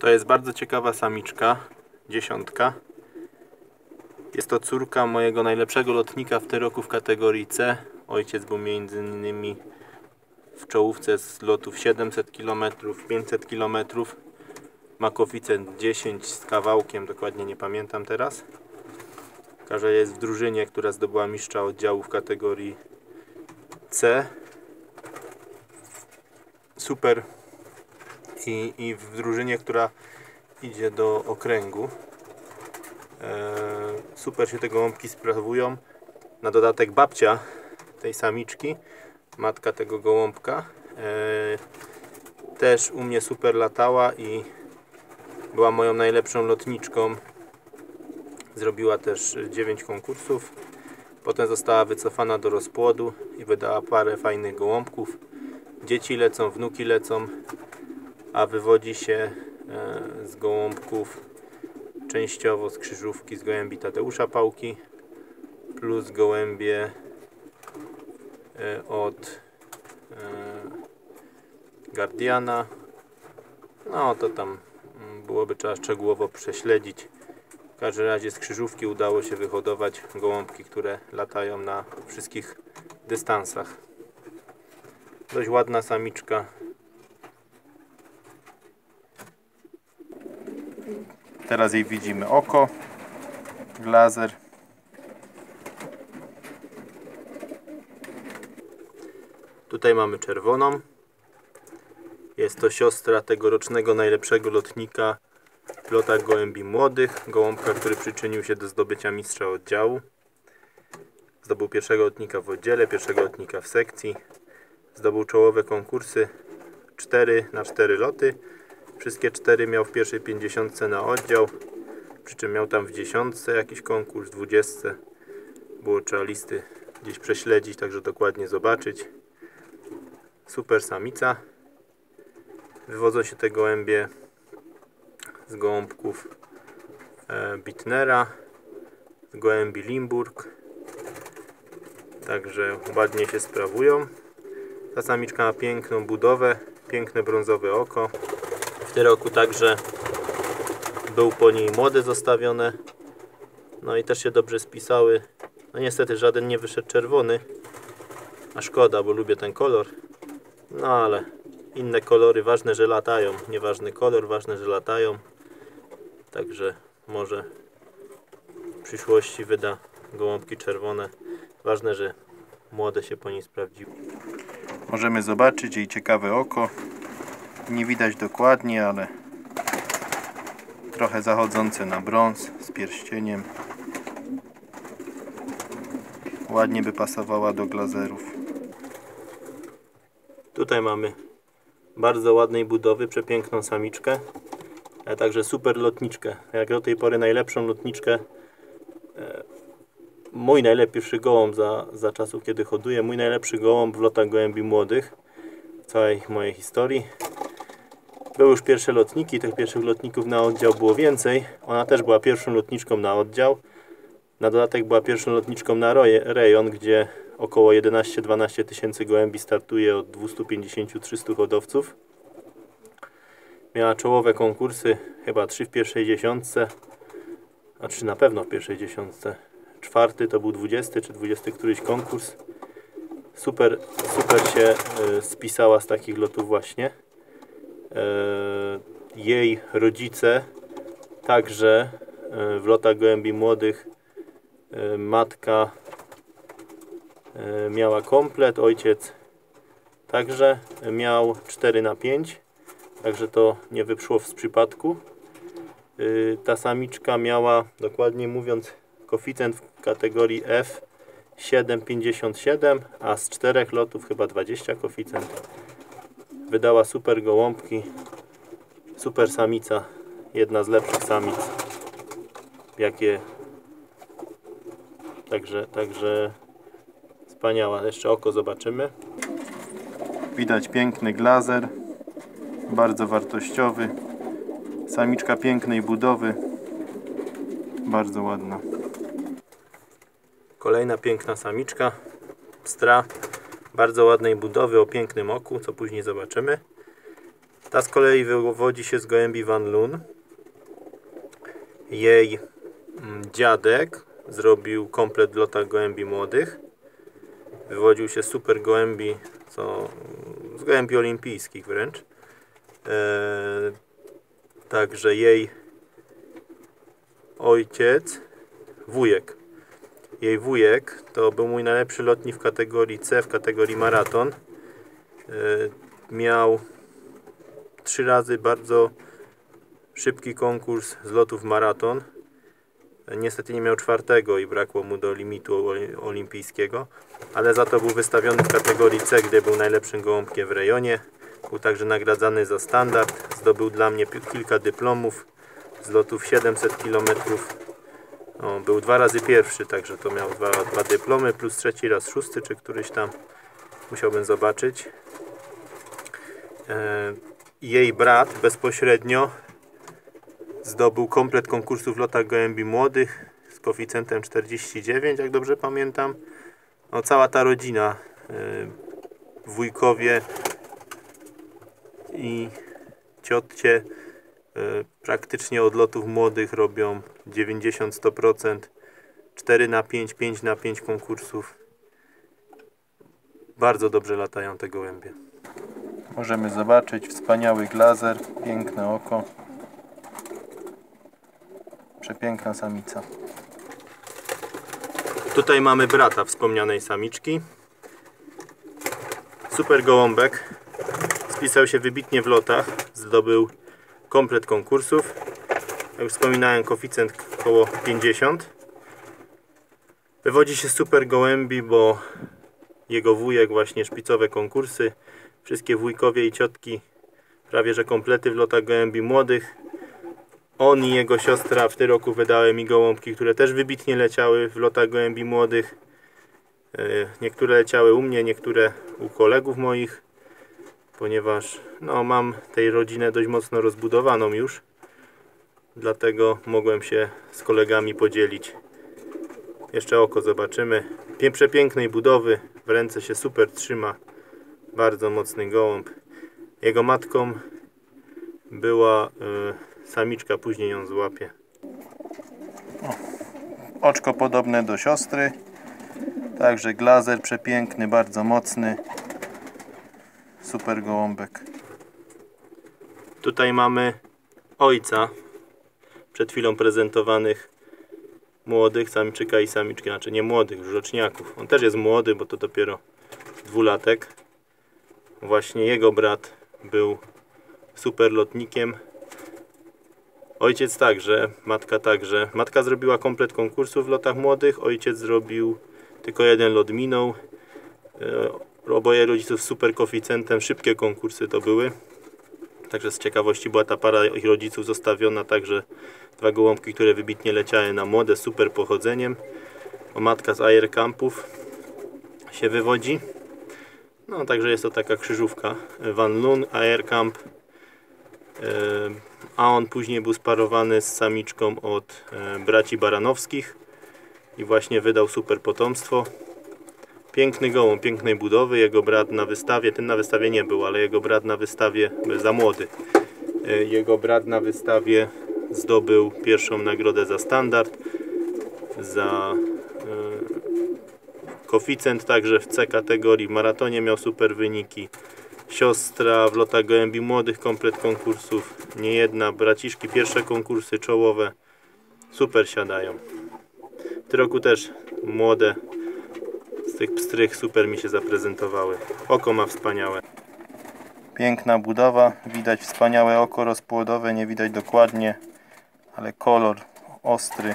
To jest bardzo ciekawa samiczka, dziesiątka. Jest to córka mojego najlepszego lotnika w tym roku w kategorii C. Ojciec był między innymi w czołówce z lotów 700 km, 500 km. Ma koeficjent 10 z kawałkiem, dokładnie nie pamiętam teraz. Każda jest w drużynie, która zdobyła mistrza oddziału w kategorii C. Super. I, i w drużynie, która idzie do okręgu. E, super się te gołąbki sprawują. Na dodatek babcia tej samiczki, matka tego gołąbka, e, też u mnie super latała i była moją najlepszą lotniczką. Zrobiła też 9 konkursów. Potem została wycofana do rozpłodu i wydała parę fajnych gołąbków. Dzieci lecą, wnuki lecą, a wywodzi się e, z gołąbków częściowo z krzyżówki z gołębi Tadeusza Pałki plus gołębie e, od e, Guardiana. No to tam mm, byłoby trzeba szczegółowo prześledzić. W każdym razie z krzyżówki udało się wyhodować gołąbki, które latają na wszystkich dystansach. Dość ładna samiczka Teraz jej widzimy oko, glazer. Tutaj mamy czerwoną. Jest to siostra tegorocznego najlepszego lotnika w lotach gołębi młodych. Gołąbka, który przyczynił się do zdobycia mistrza oddziału. Zdobył pierwszego lotnika w oddziale, pierwszego lotnika w sekcji. Zdobył czołowe konkursy 4 na 4 loty. Wszystkie cztery miał w pierwszej 50 na oddział. Przy czym miał tam w dziesiątce jakiś konkurs, 20. Było trzeba listy gdzieś prześledzić, także dokładnie zobaczyć. Super samica. Wywodzą się te gołębie z gołąbków e, Bitnera, z gołębi Limburg. Także ładnie się sprawują. Ta samiczka ma piękną budowę, piękne brązowe oko. W tym roku także był po niej młode zostawione. No i też się dobrze spisały. No niestety żaden nie wyszedł czerwony. A szkoda, bo lubię ten kolor. No ale inne kolory, ważne, że latają. Nieważny kolor, ważne, że latają. Także może w przyszłości wyda gołąbki czerwone. Ważne, że młode się po niej sprawdziły. Możemy zobaczyć jej ciekawe oko. Nie widać dokładnie, ale trochę zachodzące na brąz z pierścieniem. Ładnie by pasowała do glazerów. Tutaj mamy bardzo ładnej budowy, przepiękną samiczkę, ale także super lotniczkę. Jak do tej pory najlepszą lotniczkę e, mój najlepszy gołąb za, za czasów kiedy hoduję, mój najlepszy gołąb w lotach gołębi młodych w całej mojej historii. Były już pierwsze lotniki, tych pierwszych lotników na oddział było więcej. Ona też była pierwszą lotniczką na oddział. Na dodatek była pierwszą lotniczką na rejon, gdzie około 11-12 tysięcy gołębi startuje od 250-300 hodowców. Miała czołowe konkursy, chyba 3 w pierwszej dziesiątce, a 3 na pewno w pierwszej dziesiątce. Czwarty to był 20 czy 20 któryś konkurs. Super, super się y, spisała z takich lotów właśnie. E, jej rodzice także e, w lotach gołębi młodych e, matka miała komplet, ojciec także miał 4 na 5 także to nie wyprzło z przypadku. Ta samiczka miała dokładnie mówiąc koeficjent w kategorii F 7,57 a z czterech lotów chyba 20 koeficjent Wydała super gołąbki. Super samica. Jedna z lepszych samic. Jakie. Także, także wspaniała. Jeszcze oko zobaczymy. Widać piękny glazer. Bardzo wartościowy. Samiczka pięknej budowy. Bardzo ładna. Kolejna piękna samiczka. Pstra bardzo ładnej budowy o pięknym oku, co później zobaczymy. Ta z kolei wywodzi się z gołębi Van Loon. Jej mm, dziadek zrobił komplet w lotach gołębi młodych. Wywodził się super gołębi, co z gołębi olimpijskich wręcz. Eee, także jej ojciec, wujek. Jej wujek to był mój najlepszy lotnik w kategorii C, w kategorii maraton. Eee, miał trzy razy bardzo szybki konkurs z lotów maraton. Niestety nie miał czwartego i brakło mu do limitu olimpijskiego, ale za to był wystawiony w kategorii C, gdzie był najlepszym gołąbkiem w rejonie. Był także nagradzany za standard. Zdobył dla mnie kilka dyplomów z lotów 700 km. Był dwa razy pierwszy, także to miał dwa, dwa dyplomy, plus trzeci raz szósty, czy któryś tam musiałbym zobaczyć. E, jej brat bezpośrednio zdobył komplet konkursów w lotach gołębi młodych z koeficjentem 49, jak dobrze pamiętam. No, cała ta rodzina, yy, wujkowie i ciotcie yy, praktycznie od lotów młodych robią 90-100%, 4 na 5, 5 na 5 konkursów. Bardzo dobrze latają te gołębie. Możemy zobaczyć wspaniały glazer, piękne oko. Przepiękna samica. Tutaj mamy brata wspomnianej samiczki. Super gołąbek. Spisał się wybitnie w lotach. Zdobył komplet konkursów. Jak już wspominałem, koeficjent około 50. Wywodzi się super gołębi, bo jego wujek właśnie szpicowe konkursy. Wszystkie wujkowie i ciotki prawie że komplety w lotach gołębi młodych. On i jego siostra w tym roku wydały mi gołąbki, które też wybitnie leciały w lotach gołębi młodych. E, niektóre leciały u mnie, niektóre u kolegów moich, ponieważ no, mam tej rodzinę dość mocno rozbudowaną już. Dlatego mogłem się z kolegami podzielić. Jeszcze oko zobaczymy. Przepięknej budowy, w ręce się super trzyma. Bardzo mocny gołąb. Jego matką była... Yy, Samiczka później ją złapie. Oczko podobne do siostry. Także glazer przepiękny, bardzo mocny. Super gołąbek. Tutaj mamy ojca przed chwilą prezentowanych młodych samiczyka i samiczki, znaczy nie młodych, już. On też jest młody, bo to dopiero dwulatek. Właśnie jego brat był super lotnikiem Ojciec także, matka także. Matka zrobiła komplet konkursów w lotach młodych, ojciec zrobił tylko jeden lot minął. E, oboje rodziców z super koeficjentem, szybkie konkursy to były. Także z ciekawości była ta para ich rodziców zostawiona, także dwa gołąbki, które wybitnie leciały na młode, super pochodzeniem. O matka z Air Campów się wywodzi. No, także jest to taka krzyżówka. Van Loon, Air Camp, a on później był sparowany z samiczką od braci Baranowskich i właśnie wydał super potomstwo. Piękny gołąb, pięknej budowy, jego brat na wystawie, ten na wystawie nie był, ale jego brat na wystawie, za młody, jego brat na wystawie zdobył pierwszą nagrodę za standard, za koeficjent także w C kategorii. W maratonie miał super wyniki. Siostra w lotach gołębi młodych, komplet konkursów, nie jedna, braciszki, pierwsze konkursy czołowe, super siadają. W tym roku też młode z tych pstrych super mi się zaprezentowały. Oko ma wspaniałe. Piękna budowa, widać wspaniałe oko rozpłodowe, nie widać dokładnie, ale kolor ostry,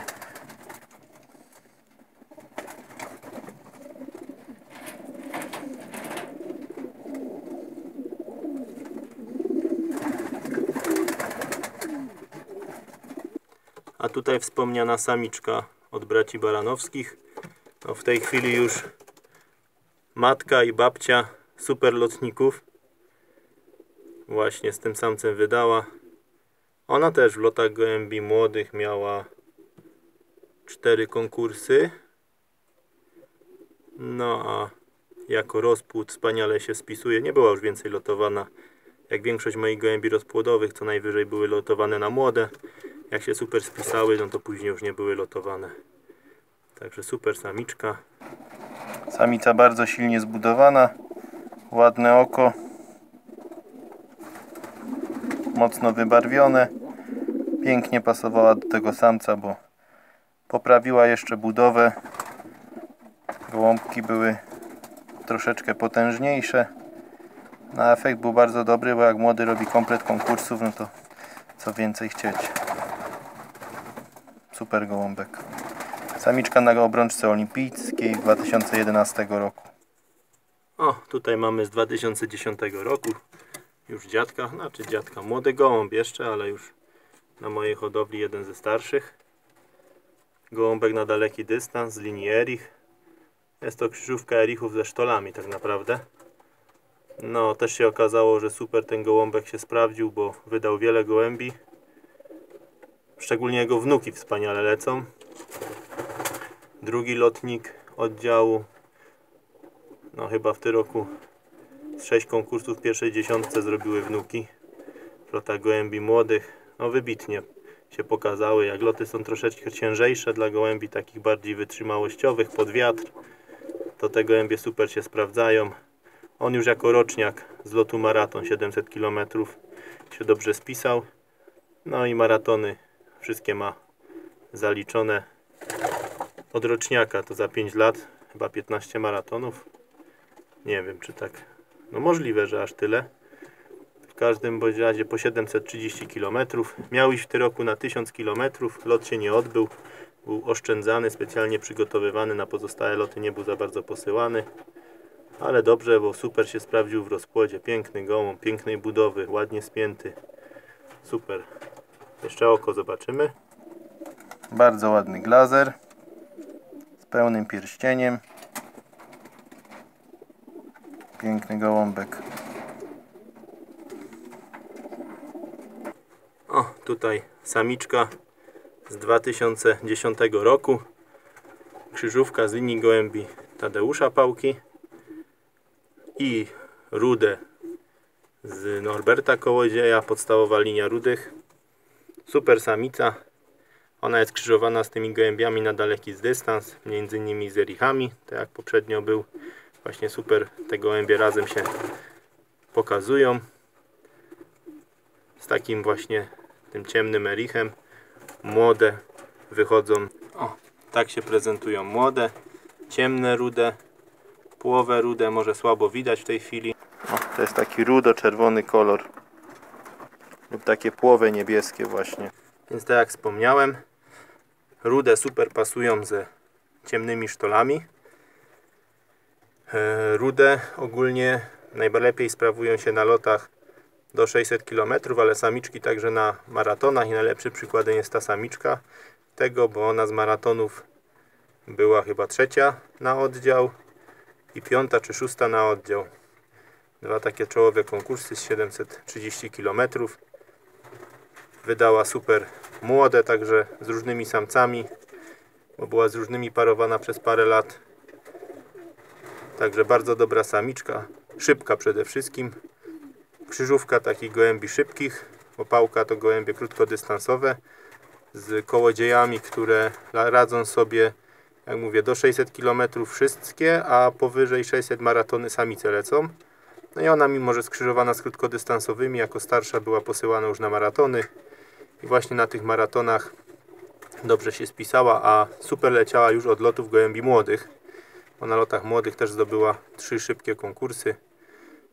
A tutaj wspomniana samiczka od braci Baranowskich. No w tej chwili już matka i babcia super lotników. Właśnie z tym samcem wydała. Ona też w lotach gołębi młodych miała cztery konkursy. No a jako rozpłód wspaniale się spisuje. Nie była już więcej lotowana jak większość moich gołębi rozpłodowych, co najwyżej były lotowane na młode. Jak się super spisały, no to później już nie były lotowane. Także super samiczka. Samica bardzo silnie zbudowana, ładne oko, mocno wybarwione. Pięknie pasowała do tego samca, bo poprawiła jeszcze budowę. Gołąbki były troszeczkę potężniejsze. Na efekt był bardzo dobry, bo jak młody robi komplet konkursów, no to co więcej chcieć. Super gołąbek. Samiczka na obrączce olimpijskiej 2011 roku. O, tutaj mamy z 2010 roku. Już dziadka, znaczy dziadka, młody gołąb jeszcze, ale już na mojej hodowli jeden ze starszych. Gołąbek na daleki dystans z linii Erich. Jest to krzyżówka Erichów ze sztolami tak naprawdę. No, też się okazało, że super ten gołąbek się sprawdził, bo wydał wiele gołębi. Szczególnie jego wnuki wspaniale lecą. Drugi lotnik oddziału. No chyba w tym roku z 6 konkursów w pierwszej dziesiątce zrobiły wnuki. Flota gołębi młodych. No wybitnie się pokazały. Jak loty są troszeczkę ciężejsze dla gołębi takich bardziej wytrzymałościowych pod wiatr, to te gołębie super się sprawdzają. On już jako roczniak z lotu maraton 700 km się dobrze spisał. No i maratony wszystkie ma zaliczone. Od roczniaka to za 5 lat chyba 15 maratonów. Nie wiem czy tak. No możliwe, że aż tyle. W każdym bądź razie po 730 km. Miał iść w tym roku na 1000 km. Lot się nie odbył. Był oszczędzany, specjalnie przygotowywany na pozostałe loty. Nie był za bardzo posyłany. Ale dobrze, bo super się sprawdził w rozkładzie. Piękny gołąb, pięknej budowy, ładnie spięty. Super. Jeszcze oko zobaczymy. Bardzo ładny glazer. Pełnym pierścieniem. Piękny gołąbek. O, tutaj samiczka z 2010 roku. Krzyżówka z linii gołębi Tadeusza Pałki i rudę z Norberta Kołodzieja, podstawowa linia rudych. Super samica. Ona jest krzyżowana z tymi gołębiami na daleki dystans, między innymi z erichami, tak jak poprzednio był. Właśnie super te gołębie razem się pokazują. Z takim właśnie tym ciemnym erichem. Młode wychodzą. O, tak się prezentują młode, ciemne rude, połowę rude, może słabo widać w tej chwili. O, to jest taki rudo-czerwony kolor lub takie płowe niebieskie właśnie. Więc tak jak wspomniałem, rude super pasują ze ciemnymi sztolami. E, rude ogólnie najlepiej sprawują się na lotach do 600 km, ale samiczki także na maratonach i najlepszym przykładem jest ta samiczka tego, bo ona z maratonów była chyba trzecia na oddział i piąta czy szósta na oddział. Dwa takie czołowe konkursy z 730 km. Wydała super młode, także z różnymi samcami, bo była z różnymi parowana przez parę lat. Także bardzo dobra samiczka, szybka przede wszystkim. Krzyżówka takich gołębi szybkich, opałka to gołębie krótkodystansowe z kołodziejami, które radzą sobie jak mówię, do 600 km wszystkie, a powyżej 600 maratony samice lecą. No i ona, mimo że skrzyżowana z krótkodystansowymi, jako starsza była posyłana już na maratony. I właśnie na tych maratonach dobrze się spisała, a super leciała już od lotów gołębi młodych. Bo na lotach młodych też zdobyła trzy szybkie konkursy.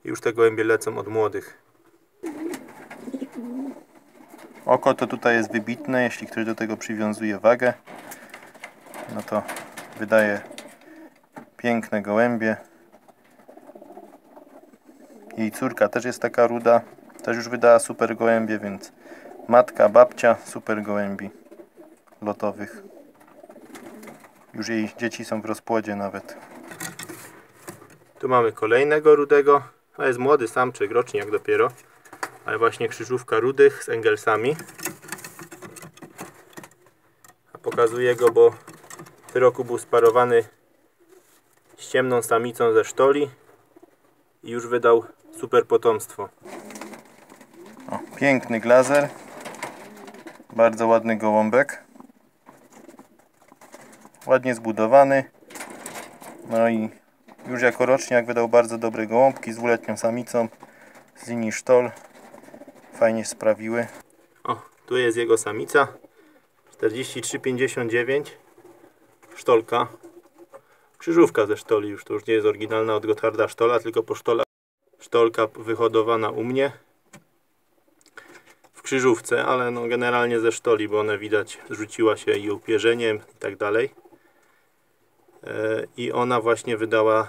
I już te gołębie lecą od młodych. Oko to tutaj jest wybitne, jeśli ktoś do tego przywiązuje wagę no to wydaje piękne gołębie. Jej córka też jest taka ruda, też już wydała super gołębie, więc matka, babcia super gołębi lotowych. Już jej dzieci są w rozpłodzie nawet. Tu mamy kolejnego rudego. To jest młody samczyk, roczniak dopiero. Ale właśnie krzyżówka rudych z Engelsami. A pokazuję go, bo w roku był sparowany z ciemną samicą ze sztoli i już wydał super potomstwo. Piękny glazer. Bardzo ładny gołąbek. Ładnie zbudowany. No i już jako roczniak wydał bardzo dobre gołąbki z dwuletnią samicą z linii Sztol. Fajnie sprawiły. O, tu jest jego samica. 43,59 Sztolka. Krzyżówka ze sztoli już. To już nie jest oryginalna od Gotharda Sztola, tylko po sztola. Sztolka wyhodowana u mnie krzyżówce, ale no generalnie ze sztoli, bo one widać rzuciła się i upierzeniem i tak dalej. E, I ona właśnie wydała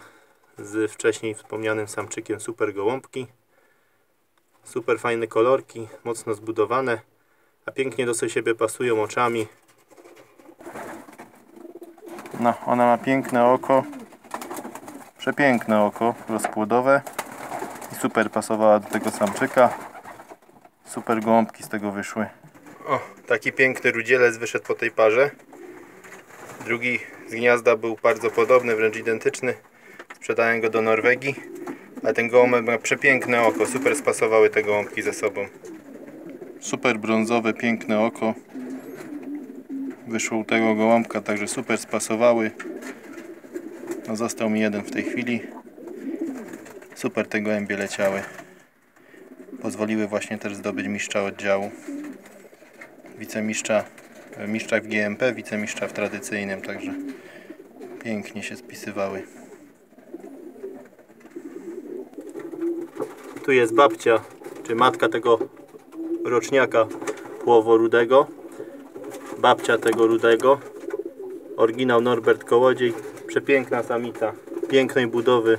z wcześniej wspomnianym samczykiem super gołąbki. Super fajne kolorki, mocno zbudowane, a pięknie do siebie pasują oczami. No, ona ma piękne oko, przepiękne oko rozpłodowe i super pasowała do tego samczyka. Super gołąbki z tego wyszły. O, taki piękny rudzielec wyszedł po tej parze. Drugi z gniazda był bardzo podobny, wręcz identyczny. Sprzedałem go do Norwegii. A ten gołąbek ma przepiękne oko. Super spasowały te gołąbki ze sobą. Super brązowe, piękne oko. Wyszło u tego gołąbka, także super spasowały. No został mi jeden w tej chwili. Super te gołębie leciały. Pozwoliły właśnie też zdobyć mistrza oddziału. Wicemistrza mistrza w GMP, wicemistrza w tradycyjnym, także pięknie się spisywały. Tu jest babcia, czy matka tego roczniaka płowo-rudego. Babcia tego rudego. Oryginał Norbert Kołodziej. Przepiękna samica. Pięknej budowy.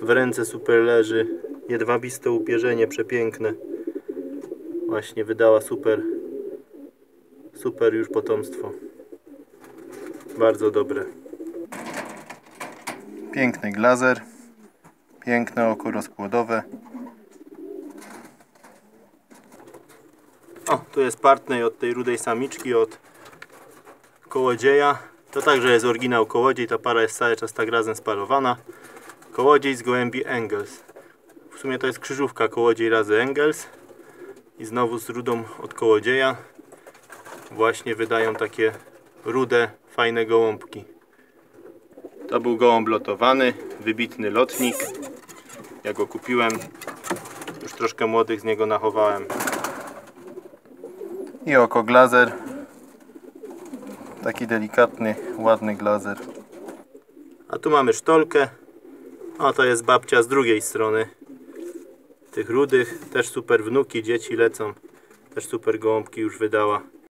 W ręce super leży. Jedwabiste upierzenie, przepiękne. Właśnie wydała super super już potomstwo. Bardzo dobre. Piękny glazer. Piękne oko rozpłodowe. O, tu jest partner od tej rudej samiczki, od kołodzieja. To także jest oryginał kołodziej, ta para jest cały czas tak razem sparowana. Kołodziej z gołębi Engels. W sumie to jest krzyżówka kołodziej razy Engels. I znowu z rudą od kołodzieja właśnie wydają takie rude, fajne gołąbki. To był gołąb lotowany, wybitny lotnik. Ja go kupiłem. Już troszkę młodych z niego nachowałem. I oko glazer. Taki delikatny, ładny glazer. A tu mamy sztolkę. O, to jest babcia z drugiej strony. Tych rudych. Też super wnuki, dzieci lecą. Też super gołąbki już wydała.